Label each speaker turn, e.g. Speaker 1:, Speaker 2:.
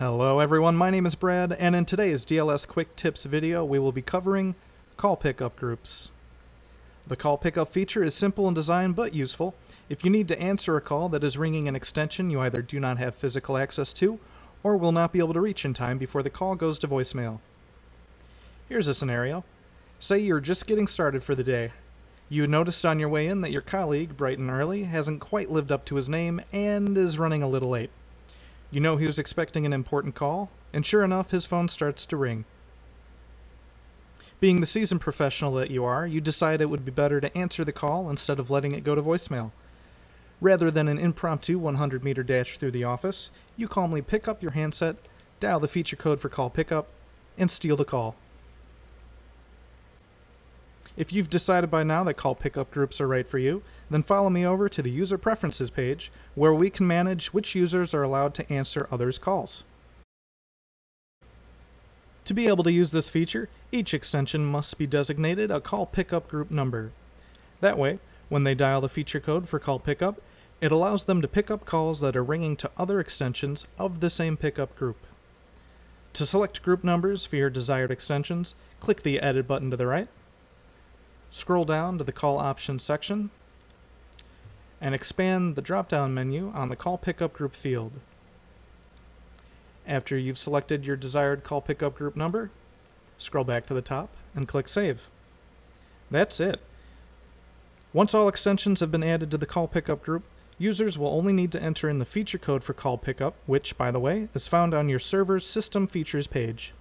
Speaker 1: Hello everyone, my name is Brad, and in today's DLS Quick Tips video, we will be covering call pickup groups. The call pickup feature is simple in design but useful. If you need to answer a call that is ringing an extension you either do not have physical access to, or will not be able to reach in time before the call goes to voicemail. Here's a scenario. Say you're just getting started for the day. You noticed on your way in that your colleague, bright and early, hasn't quite lived up to his name and is running a little late. You know he was expecting an important call, and sure enough, his phone starts to ring. Being the seasoned professional that you are, you decide it would be better to answer the call instead of letting it go to voicemail. Rather than an impromptu 100 meter dash through the office, you calmly pick up your handset, dial the feature code for call pickup, and steal the call. If you've decided by now that call pickup groups are right for you, then follow me over to the user preferences page where we can manage which users are allowed to answer others' calls. To be able to use this feature, each extension must be designated a call pickup group number. That way, when they dial the feature code for call pickup, it allows them to pick up calls that are ringing to other extensions of the same pickup group. To select group numbers for your desired extensions, click the Edit button to the right, Scroll down to the Call Options section and expand the drop-down menu on the Call Pickup Group field. After you've selected your desired call pickup group number, scroll back to the top and click Save. That's it. Once all extensions have been added to the call pickup group, users will only need to enter in the feature code for call pickup, which, by the way, is found on your server's System Features page.